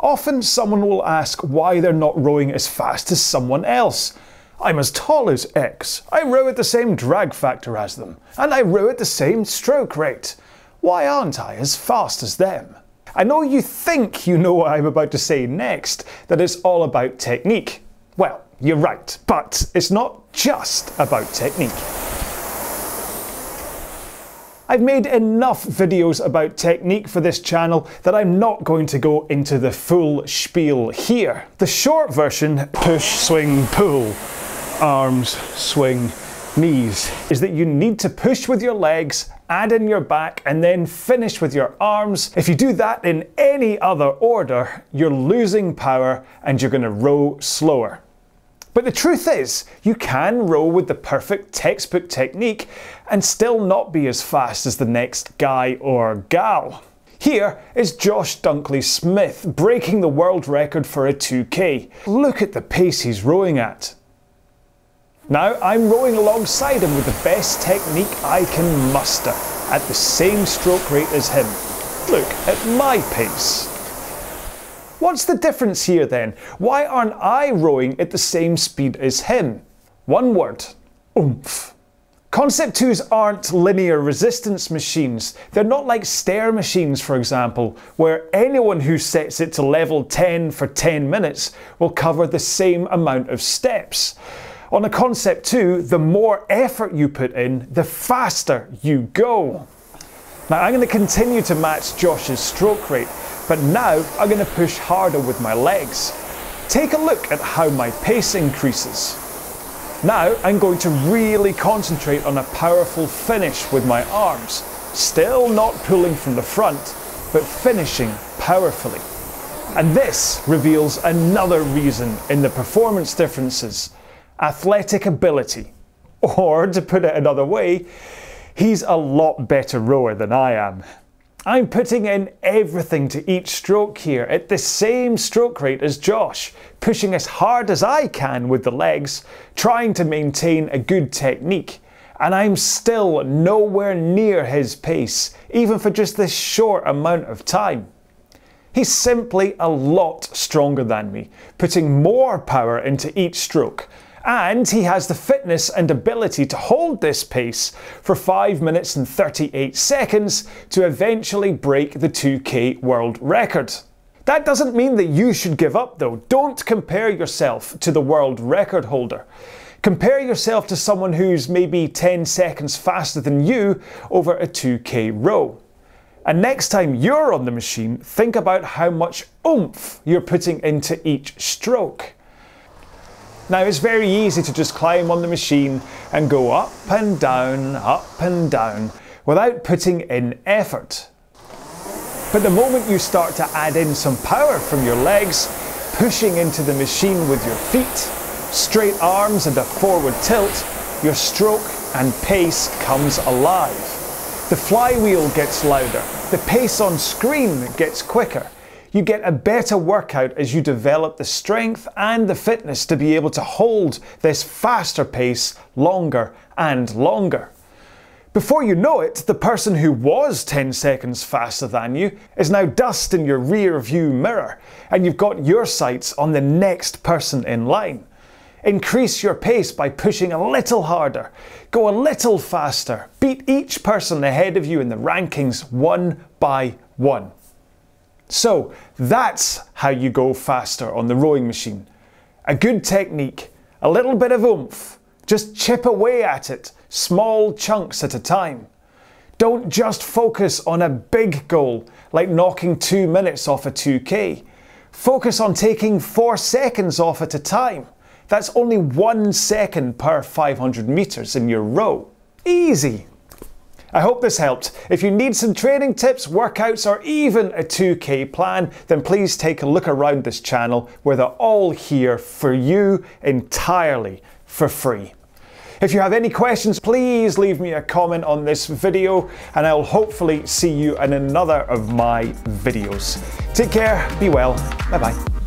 Often someone will ask why they're not rowing as fast as someone else. I'm as tall as X, I row at the same drag factor as them, and I row at the same stroke rate. Why aren't I as fast as them? I know you think you know what I'm about to say next, that it's all about technique. Well, you're right, but it's not just about technique. I've made enough videos about technique for this channel that I'm not going to go into the full spiel here. The short version, push, swing, pull, arms, swing, knees, is that you need to push with your legs, add in your back, and then finish with your arms. If you do that in any other order, you're losing power and you're going to row slower. But the truth is, you can row with the perfect textbook technique and still not be as fast as the next guy or gal. Here is Josh Dunkley Smith breaking the world record for a 2K. Look at the pace he's rowing at. Now I'm rowing alongside him with the best technique I can muster, at the same stroke rate as him. Look at my pace. What's the difference here then? Why aren't I rowing at the same speed as him? One word oomph. Concept 2s aren't linear resistance machines. They're not like stair machines, for example, where anyone who sets it to level 10 for 10 minutes will cover the same amount of steps. On a Concept 2, the more effort you put in, the faster you go. Now I'm going to continue to match Josh's stroke rate, but now I'm going to push harder with my legs. Take a look at how my pace increases. Now I'm going to really concentrate on a powerful finish with my arms, still not pulling from the front, but finishing powerfully. And this reveals another reason in the performance differences athletic ability. Or, to put it another way, he's a lot better rower than I am. I'm putting in everything to each stroke here at the same stroke rate as Josh, pushing as hard as I can with the legs, trying to maintain a good technique. And I'm still nowhere near his pace, even for just this short amount of time. He's simply a lot stronger than me, putting more power into each stroke, and he has the fitness and ability to hold this pace for 5 minutes and 38 seconds to eventually break the 2K world record. That doesn't mean that you should give up though. Don't compare yourself to the world record holder. Compare yourself to someone who's maybe 10 seconds faster than you over a 2K row. And next time you're on the machine, think about how much oomph you're putting into each stroke. Now it's very easy to just climb on the machine and go up and down, up and down, without putting in effort. But the moment you start to add in some power from your legs, pushing into the machine with your feet, straight arms and a forward tilt, your stroke and pace comes alive. The flywheel gets louder, the pace on screen gets quicker, you get a better workout as you develop the strength and the fitness to be able to hold this faster pace longer and longer. Before you know it, the person who was 10 seconds faster than you is now dust in your rear view mirror, and you've got your sights on the next person in line. Increase your pace by pushing a little harder, go a little faster, beat each person ahead of you in the rankings one by one. So that's how you go faster on the rowing machine. A good technique, a little bit of oomph, just chip away at it, small chunks at a time. Don't just focus on a big goal like knocking two minutes off a 2K. Focus on taking four seconds off at a time. That's only one second per 500 meters in your row. Easy. I hope this helped. If you need some training tips, workouts, or even a 2K plan, then please take a look around this channel where they're all here for you entirely for free. If you have any questions, please leave me a comment on this video and I'll hopefully see you in another of my videos. Take care, be well, bye bye.